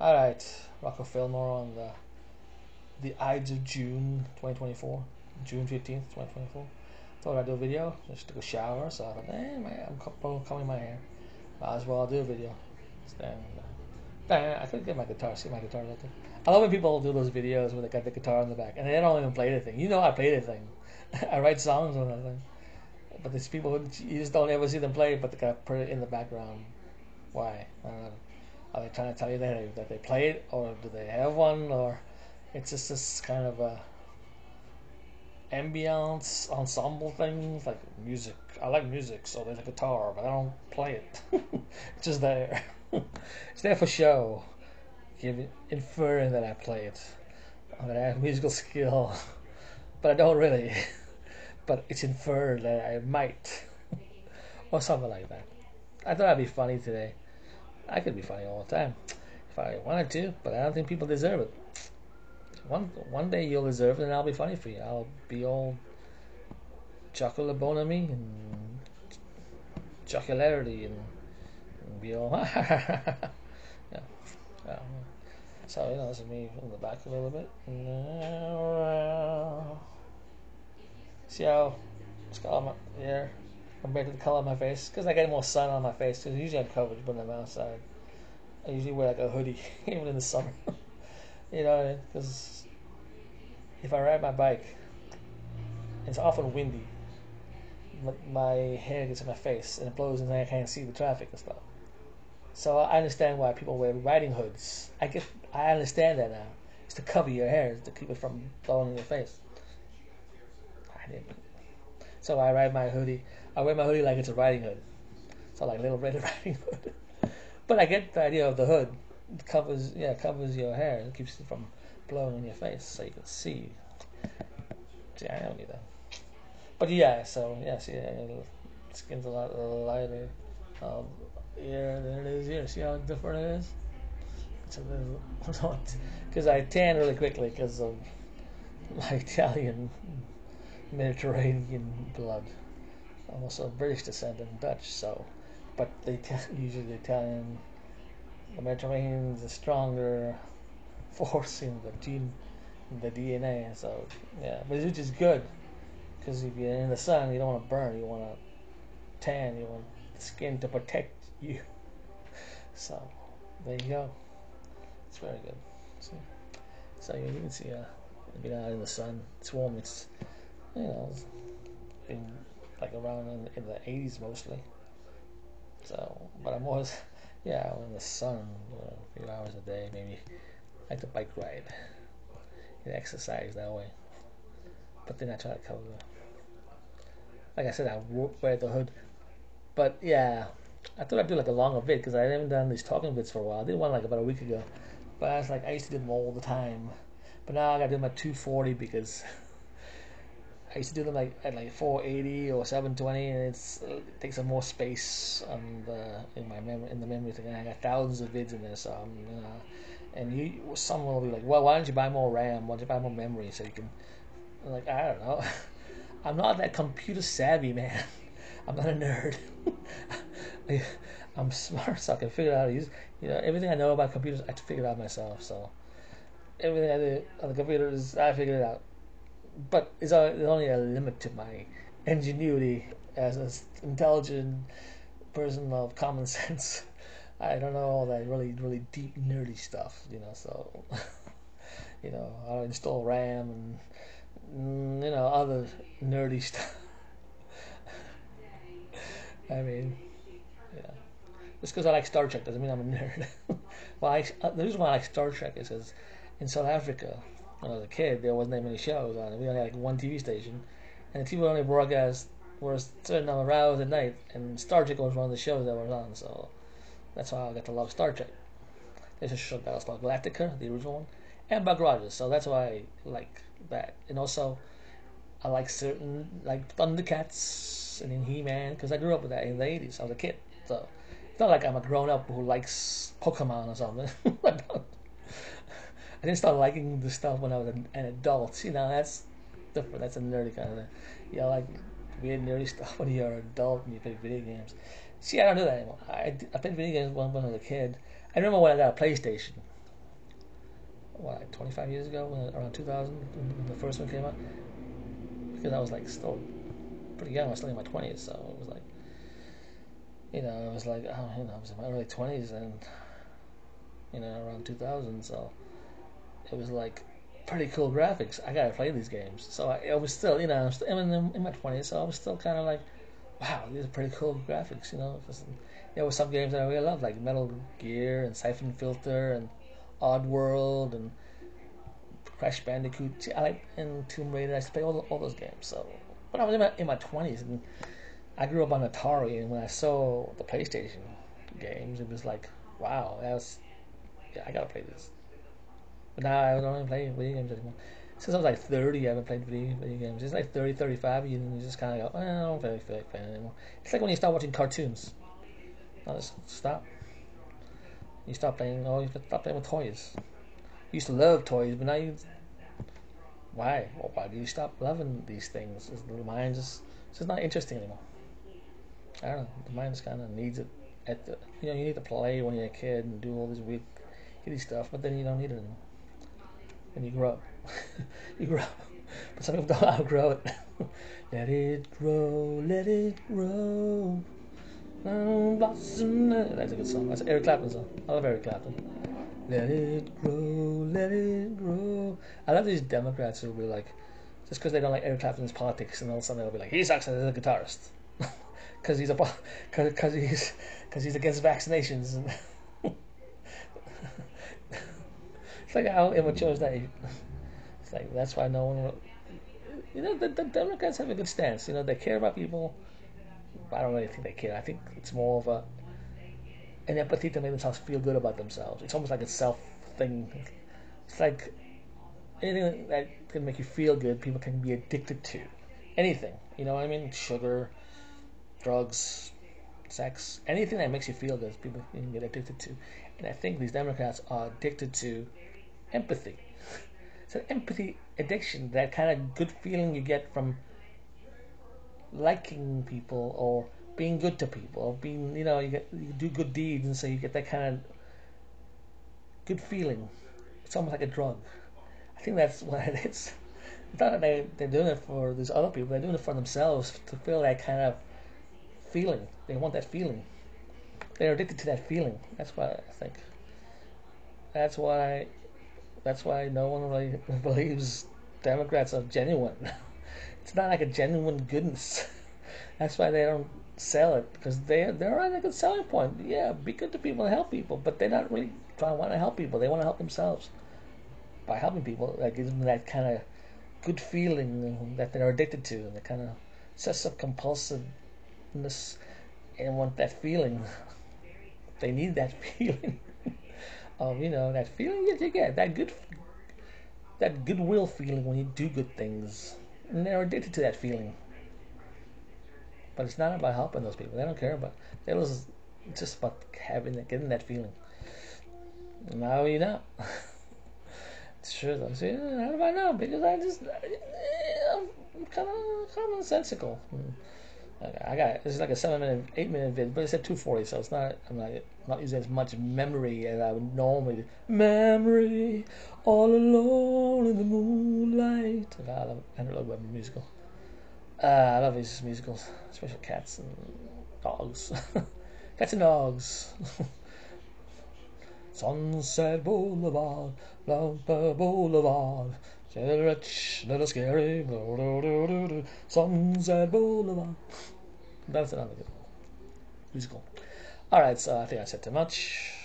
All right, Rocco Fillmore on the the Ides of June 2024, June 15th, 2024. Thought I'd do a video. Just took a shower, so I thought, eh, my, I'm co- combing my hair. Might as well do a video. Stand. I could get my guitar. See my guitar there. I love when people do those videos where they got the guitar in the back and they don't even play the thing. You know, I play the thing. I write songs on that thing. But these people, who, you just don't ever see them play, but they got put it in the background. Why? I don't know. Are they trying to tell you that they, that they play it, or do they have one, or it's just this kind of a ambiance ensemble thing, like music. I like music, so there's a guitar, but I don't play it. it's just there. it's there for show, inferring that I play it, that I have musical skill, but I don't really. but it's inferred that I might, or something like that. I thought I'd be funny today. I could be funny all the time if I wanted to, but I don't think people deserve it. One one day you'll deserve it, and I'll be funny for you. I'll be all chocolate bonamy and jocularity and, and be all yeah. Um, so you know, this is me in the back a little bit. See how it's got all my hair compared to the color of my face because I get more sun on my face. Because usually I'm covered when I'm outside. I usually wear like a hoodie even in the summer. you know, because if I ride my bike, it's often windy. My hair gets in my face and it blows, and I can't see the traffic and stuff. So I understand why people wear riding hoods. I get, I understand that now. It's to cover your hair, to keep it from blowing in your face. I didn't. So I ride my hoodie. I wear my hoodie like it's a riding hood. So like little red riding hood. but I get the idea of the hood. It covers, yeah, covers your hair. It keeps it from blowing in your face, so you can see. See, I don't need that. But yeah, so yeah, see, yeah, skin's a lot lighter. Um, yeah, there it is. Here, see how different it is. It's a little. Because I tan really quickly because of my Italian Mediterranean blood. I'm also British descent and Dutch, so. But they usually the Italian, the Mediterranean is a stronger force in the gene, in the DNA. So yeah, but which is good because if you're in the sun, you don't want to burn. You want to tan. You want the skin to protect you. So there you go. It's very good. So, so you can see uh, get out in the sun. It's warm. It's you know, been like around in, in, the 80s mostly. So, but I'm always, yeah, in the sun, you know, a few hours a day, maybe I like to bike ride, and exercise that way. But then I try to cover. Like I said, I wear the hood. But yeah, I thought I'd do like a longer vid because I haven't done these talking vids for a while. I did one like about a week ago, but I was like I used to do them all the time. But now I got to do my 240 because I used to do them like at like 480 or 720, and it's it takes up more space on the in my memory in the memory thing. And I got thousands of vids in there, so I'm, you know, and you someone will be like, well, why don't you buy more RAM? Why don't you buy more memory so you can? I'm like I don't know. I'm not that computer savvy, man. I'm not a nerd. I'm smart, so I can figure out how to use. You know, everything I know about computers, I figured out myself. So everything I do on the computers, I figured it out but there's only a limit to my ingenuity as an intelligent person of common sense. I don't know all that really, really deep, nerdy stuff, you know. So, you know, I'll install RAM and mm, you know other nerdy stuff. I mean, yeah. Just because I like Star Trek doesn't mean I'm a nerd. well, I, uh, the reason why I like Star Trek is because in South Africa, when I was a kid, there wasn't that many shows on it. We only had like one TV station, and the TV only broadcast for a certain number of hours a night, and Star Trek was one of the shows that was on, so that's why I got to love Star Trek. There's a show called Galactica, the original one, and Buck Rogers, so that's why I like that. And also, I like certain, like Thundercats and in He-Man, because I grew up with that in the 80s. I was a kid, so it's not like I'm a grown up who likes Pokemon or something. I didn't start liking the stuff when I was an, an adult. You know, that's different. That's a nerdy kind of thing. You know, like weird nerdy stuff when you're an adult and you play video games. See, I don't do that anymore. I, I played video games when, when I was a kid. I remember when I got a PlayStation. what like 25 years ago, when, around 2000, when the first one came out. Because I was like still pretty young. I was still in my 20s, so it was like, you know, it was like, oh, you know, I was in my early 20s and, you know, around 2000, so it was like pretty cool graphics. I gotta play these games. So I, I was still, you know, I'm, still, in, in my 20s, so I was still kind of like, wow, these are pretty cool graphics, you know. There were some games that I really loved, like Metal Gear and Siphon Filter and Oddworld and Crash Bandicoot. I like and Tomb Raider. I used to play all, all those games. So, but I was in my in my twenties and I grew up on Atari, and when I saw the PlayStation games, it was like, wow, that's yeah, I gotta play this. But now I don't even play video games anymore. Since I was like 30, I haven't played video, video games. It's like 30, 35, you, you just kind of go, well, I don't really feel like playing anymore. It's like when you start watching cartoons. No, just stop. You stop playing, oh, you stop playing with toys. You used to love toys, but now you. Why? Why do you stop loving these things? Is the mind just, it's just not interesting anymore. I don't know. The mind just kind of needs it. At the, you know, you need to play when you're a kid and do all this weird, kitty stuff, but then you don't need it anymore. When you grow you grow. But some people don't outgrow it. let it grow, let it grow. Blossom. That's a good song. That's Eric Clapton song. I love Eric Clapton. Let it grow, let it grow. I love these Democrats who will be like, just because they don't like Eric Clapton's politics, and all of a sudden they'll be like, he sucks as a guitarist, because he's he's because he's against vaccinations. It's like how immature is that? It's like that's why no one. You know, the, the Democrats have a good stance. You know, they care about people I don't really think they care. I think it's more of a an empathy to make themselves feel good about themselves. It's almost like a self thing. It's like anything that can make you feel good, people can be addicted to. Anything, you know what I mean? Sugar, drugs, sex, anything that makes you feel good, people can get addicted to. And I think these Democrats are addicted to empathy. It's an empathy addiction, that kind of good feeling you get from liking people or being good to people or being you know you get you do good deeds and so you get that kind of good feeling. It's almost like a drug. I think that's what it is. It's not that they, they're doing it for these other people they're doing it for themselves to feel that kind of feeling. They want that feeling. They're addicted to that feeling. That's why i think. That's why that's why no one really believes democrats are genuine it's not like a genuine goodness. That's why they don't sell it because they they're at a good selling point. Yeah, be good to people and help people, but they're not really trying to want to help people. They want to help themselves by helping people. That gives them that kind of good feeling that they're addicted to, and the kind of sense obsessive compulsiveness and want that feeling. They need that feeling of you know that feeling that you get that good that goodwill feeling when you do good things and they're addicted to that feeling. But it's not about helping those people. They don't care about. It was just about having that, getting that feeling. Now you know. it's true though. See, how do I know? Because I just, I'm kind of commonsensical. Hmm. I got it's like a seven minute, eight minute vid, but it's at two forty, so it's not. I'm not not using as much memory as I would normally. do. Memory, all alone in the moonlight. I love Andrew Lloyd Webber musical. Uh, I love his musicals, especially cats and dogs. cats and dogs. Sunset Boulevard, Bumper Boulevard. Little rich, little scary. Sunset Boulevard. That's another good musical. Alright, so I think I said too much.